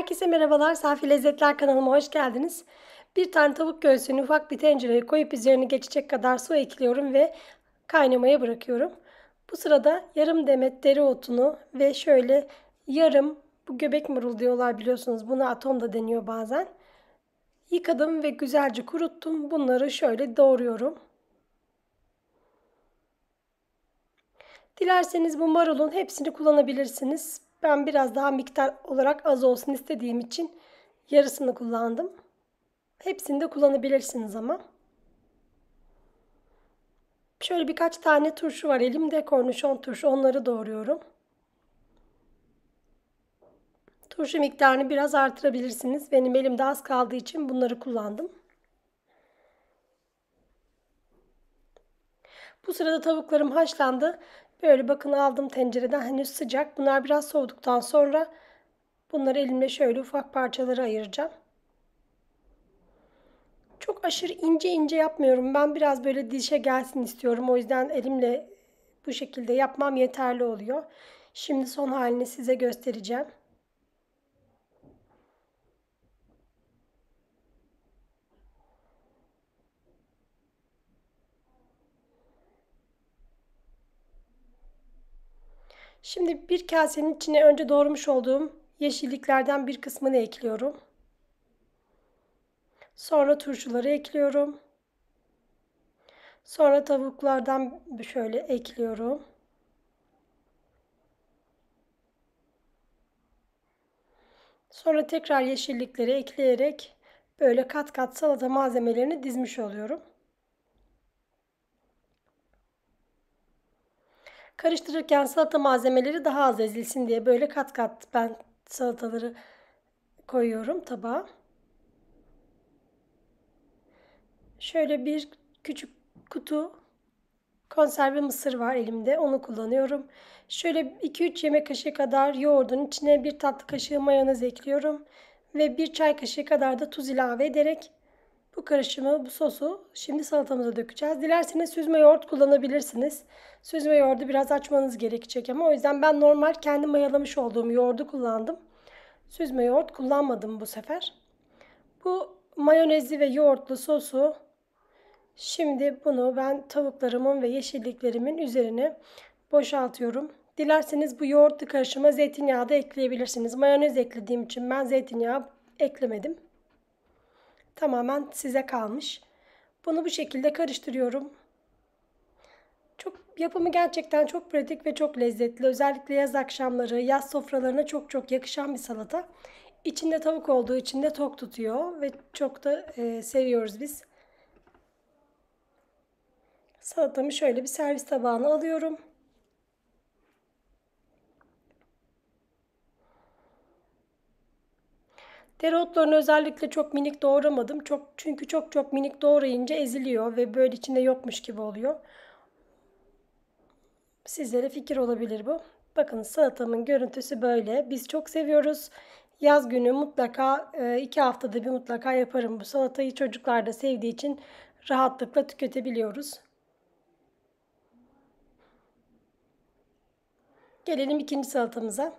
Herkese merhabalar. Safi Lezzetler kanalıma hoş geldiniz. Bir tane tavuk göğsünü ufak bir tencereye koyup üzerine geçecek kadar su ekliyorum ve kaynamaya bırakıyorum. Bu sırada yarım demet dereotunu ve şöyle yarım bu göbek marul diyorlar biliyorsunuz. Buna atom da deniyor bazen. Yıkadım ve güzelce kuruttum. Bunları şöyle doğruyorum. Dilerseniz bu marulun hepsini kullanabilirsiniz. Ben biraz daha miktar olarak az olsun istediğim için yarısını kullandım. Hepsini de kullanabilirsiniz ama. Şöyle birkaç tane turşu var elimde. Kornişon turşu. Onları doğruyorum. Turşu miktarını biraz artırabilirsiniz. Benim elimde az kaldığı için bunları kullandım. Bu sırada tavuklarım haşlandı. Böyle bakın aldım tencereden henüz sıcak. Bunlar biraz soğuduktan sonra bunları elimle şöyle ufak parçalara ayıracağım. Çok aşırı ince ince yapmıyorum. Ben biraz böyle dişe gelsin istiyorum. O yüzden elimle bu şekilde yapmam yeterli oluyor. Şimdi son halini size göstereceğim. Şimdi bir kasenin içine önce doğramış olduğum yeşilliklerden bir kısmını ekliyorum. Sonra turşuları ekliyorum. Sonra tavuklardan şöyle ekliyorum. Sonra tekrar yeşillikleri ekleyerek böyle kat kat salata malzemelerini dizmiş oluyorum. Karıştırırken salata malzemeleri daha az ezilsin diye böyle kat kat ben salataları koyuyorum tabağa. Şöyle bir küçük kutu konserve mısır var elimde. Onu kullanıyorum. Şöyle 2-3 yemek kaşığı kadar yoğurdun içine bir tatlı kaşığı mayonez ekliyorum. Ve bir çay kaşığı kadar da tuz ilave ederek bu karışımı, bu sosu şimdi salatamıza dökeceğiz. Dilerseniz süzme yoğurt kullanabilirsiniz. Süzme yoğurdu biraz açmanız gerekecek ama o yüzden ben normal kendi mayalamış olduğum yoğurdu kullandım. Süzme yoğurt kullanmadım bu sefer. Bu mayonezli ve yoğurtlu sosu şimdi bunu ben tavuklarımın ve yeşilliklerimin üzerine boşaltıyorum. Dilerseniz bu yoğurtlu karışıma zeytinyağı da ekleyebilirsiniz. Mayonez eklediğim için ben zeytinyağı eklemedim. Tamamen size kalmış. Bunu bu şekilde karıştırıyorum. Çok yapımı gerçekten çok pratik ve çok lezzetli. Özellikle yaz akşamları, yaz sofralarına çok çok yakışan bir salata. İçinde tavuk olduğu için de tok tutuyor ve çok da e, seviyoruz biz. Salatamı şöyle bir servis tabağına alıyorum. Dereotlarını özellikle çok minik doğramadım. Çok çünkü çok çok minik doğrayınca eziliyor ve böyle içinde yokmuş gibi oluyor. Sizlere fikir olabilir bu. Bakın salatamın görüntüsü böyle. Biz çok seviyoruz. Yaz günü mutlaka e, iki haftada bir mutlaka yaparım bu salatayı. Çocuklar da sevdiği için rahatlıkla tüketebiliyoruz. Gelelim ikinci salatamıza.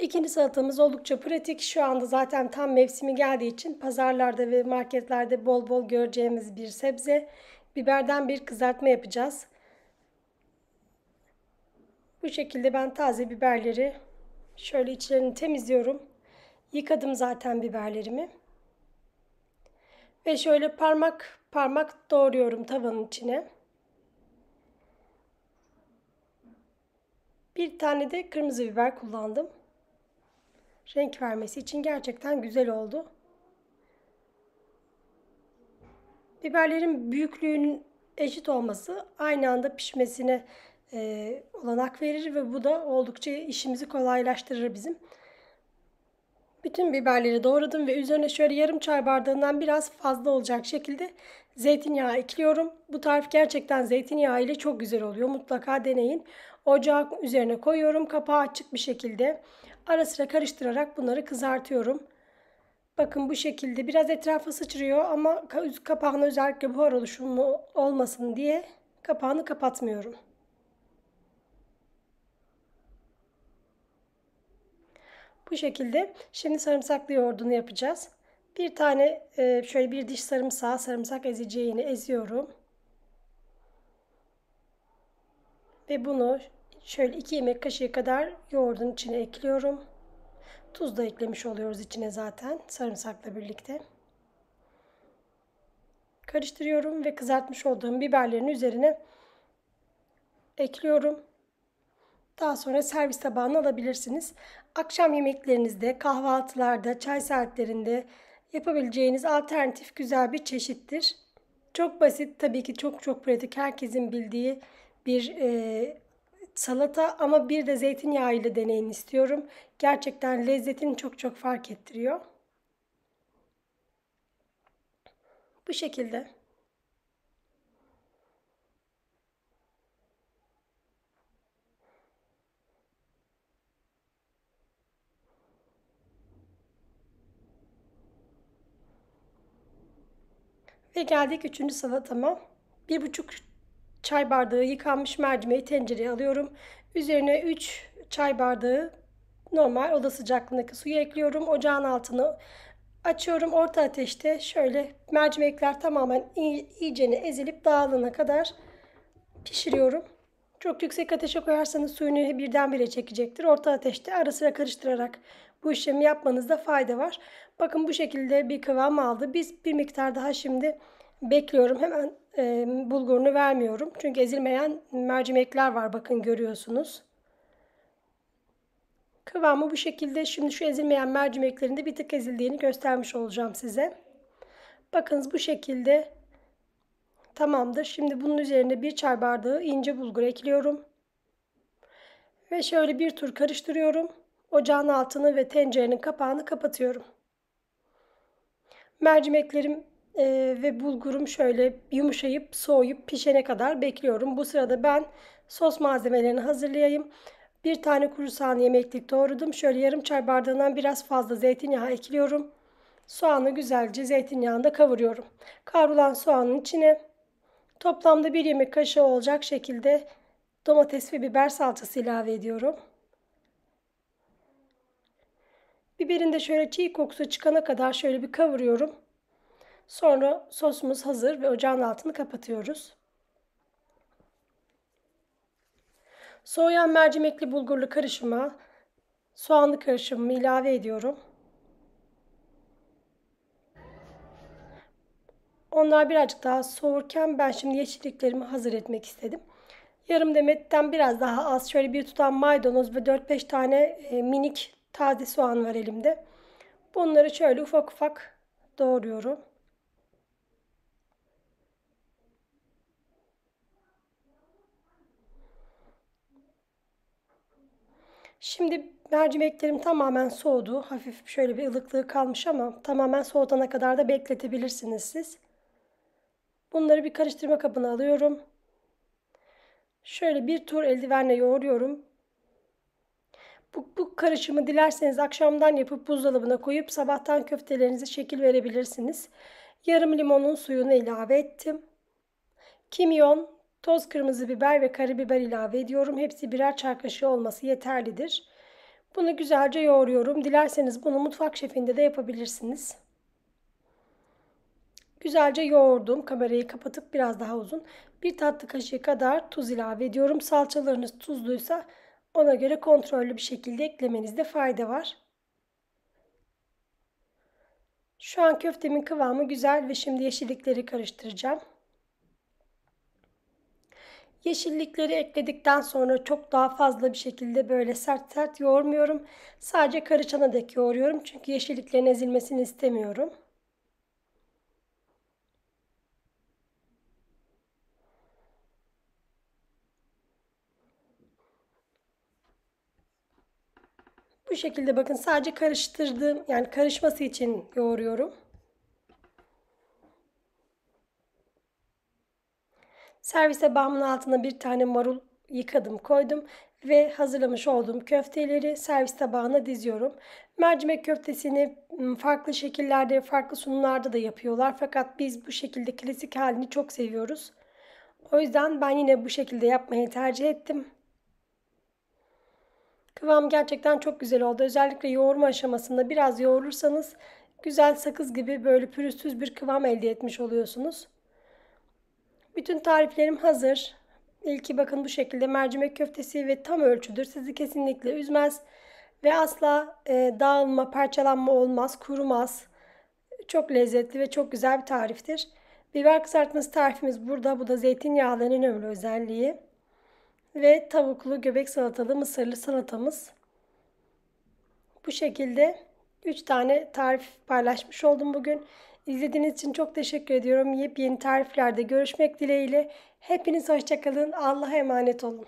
İkinci salatamız oldukça pratik. Şu anda zaten tam mevsimi geldiği için pazarlarda ve marketlerde bol bol göreceğimiz bir sebze. Biberden bir kızartma yapacağız. Bu şekilde ben taze biberleri şöyle içlerini temizliyorum. Yıkadım zaten biberlerimi. Ve şöyle parmak parmak doğruyorum tavanın içine. Bir tane de kırmızı biber kullandım renk vermesi için gerçekten güzel oldu. Biberlerin büyüklüğünün eşit olması aynı anda pişmesine e, olanak verir ve bu da oldukça işimizi kolaylaştırır bizim. Bütün biberleri doğradım ve üzerine şöyle yarım çay bardağından biraz fazla olacak şekilde zeytinyağı ekliyorum. Bu tarif gerçekten zeytinyağı ile çok güzel oluyor. Mutlaka deneyin. Ocağın üzerine koyuyorum. Kapağı açık bir şekilde. Ara sıra karıştırarak bunları kızartıyorum. Bakın bu şekilde biraz etrafa sıçrıyor ama kapağına özellikle buhar oluşumu olmasın diye kapağını kapatmıyorum. Bu şekilde şimdi sarımsaklı yoğurdunu yapacağız. Bir tane e, şöyle bir diş sarımsağı, sarımsak ezeceğini eziyorum. Ve bunu şöyle 2 yemek kaşığı kadar yoğurdun içine ekliyorum. Tuz da eklemiş oluyoruz içine zaten sarımsakla birlikte. Karıştırıyorum ve kızartmış olduğum biberlerin üzerine ekliyorum. Daha sonra servis tabağına alabilirsiniz. Akşam yemeklerinizde, kahvaltılarda, çay saatlerinde yapabileceğiniz alternatif güzel bir çeşittir. Çok basit, tabii ki çok çok pratik, herkesin bildiği bir e, salata ama bir de zeytinyağı ile deneyin istiyorum. Gerçekten lezzetini çok çok fark ettiriyor. Bu şekilde. Ve geldik üçüncü salatama. Bir buçuk çay bardağı yıkanmış mercimeği tencereye alıyorum. Üzerine 3 çay bardağı normal oda sıcaklığındaki suyu ekliyorum. Ocağın altını açıyorum. Orta ateşte şöyle mercimekler tamamen iyicene ezilip dağılana kadar pişiriyorum. Çok yüksek ateşe koyarsanız suyunu birdenbire çekecektir. Orta ateşte ara sıra karıştırarak bu işlemi yapmanızda fayda var. Bakın bu şekilde bir kıvam aldı. Biz bir miktar daha şimdi bekliyorum. Hemen e, bulgurunu vermiyorum. Çünkü ezilmeyen mercimekler var. Bakın görüyorsunuz. Kıvamı bu şekilde. Şimdi şu ezilmeyen mercimeklerin de bir tık ezildiğini göstermiş olacağım size. Bakınız bu şekilde tamamdır. Şimdi bunun üzerine bir çay bardağı ince bulgur ekliyorum. Ve şöyle bir tur karıştırıyorum. Ocağın altını ve tencerenin kapağını kapatıyorum. Mercimeklerim e, ve bulgurum şöyle yumuşayıp soğuyup pişene kadar bekliyorum. Bu sırada ben sos malzemelerini hazırlayayım. Bir tane kuru soğan yemeklik doğradım. Şöyle yarım çay bardağından biraz fazla zeytinyağı ekliyorum. Soğanı güzelce zeytinyağında kavuruyorum. Kavrulan soğanın içine toplamda bir yemek kaşığı olacak şekilde domates ve biber salçası ilave ediyorum. Biberin de şöyle çiğ kokusu çıkana kadar şöyle bir kavuruyorum. Sonra sosumuz hazır ve ocağın altını kapatıyoruz. Soğuyan mercimekli bulgurlu karışıma soğanlı karışımımı ilave ediyorum. Onlar birazcık daha soğurken ben şimdi yeşilliklerimi hazır etmek istedim. Yarım demetten biraz daha az şöyle bir tutam maydanoz ve 4-5 tane e, minik taze soğan var elimde. Bunları şöyle ufak ufak doğruyorum. Şimdi mercimeklerim tamamen soğudu. Hafif şöyle bir ılıklığı kalmış ama tamamen soğutana kadar da bekletebilirsiniz siz. Bunları bir karıştırma kabına alıyorum. Şöyle bir tur eldivenle yoğuruyorum. Bu, bu karışımı dilerseniz akşamdan yapıp buzdolabına koyup sabahtan köftelerinize şekil verebilirsiniz. Yarım limonun suyunu ilave ettim. Kimyon, Toz kırmızı biber ve karabiber ilave ediyorum. Hepsi birer çay kaşığı olması yeterlidir. Bunu güzelce yoğuruyorum. Dilerseniz bunu mutfak şefinde de yapabilirsiniz. Güzelce yoğurdum. Kamerayı kapatıp biraz daha uzun. Bir tatlı kaşığı kadar tuz ilave ediyorum. Salçalarınız tuzluysa ona göre kontrollü bir şekilde eklemenizde fayda var. Şu an köftemin kıvamı güzel ve şimdi yeşillikleri karıştıracağım. Yeşillikleri ekledikten sonra çok daha fazla bir şekilde böyle sert sert yoğurmuyorum. Sadece karışana dek yoğuruyorum. Çünkü yeşilliklerin ezilmesini istemiyorum. Bu şekilde bakın sadece karıştırdığım yani karışması için yoğuruyorum. Servise bağımın altına bir tane marul yıkadım koydum ve hazırlamış olduğum köfteleri servis tabağına diziyorum. Mercimek köftesini farklı şekillerde, farklı sunumlarda da yapıyorlar. Fakat biz bu şekilde klasik halini çok seviyoruz. O yüzden ben yine bu şekilde yapmayı tercih ettim. Kıvam gerçekten çok güzel oldu. Özellikle yoğurma aşamasında biraz yoğurursanız güzel sakız gibi böyle pürüzsüz bir kıvam elde etmiş oluyorsunuz. Bütün tariflerim hazır. İlki bakın bu şekilde mercimek köftesi ve tam ölçüdür. Sizi kesinlikle üzmez ve asla e, dağılma, parçalanma olmaz, kurumaz. Çok lezzetli ve çok güzel bir tariftir. Biber kızartması tarifimiz burada. Bu da zeytinyağlarının önemli özelliği. Ve tavuklu göbek salatalı mısırlı salatamız. Bu şekilde 3 tane tarif paylaşmış oldum bugün. İzlediğiniz için çok teşekkür ediyorum. Yepyeni tariflerde görüşmek dileğiyle. Hepiniz hoşçakalın. Allah'a emanet olun.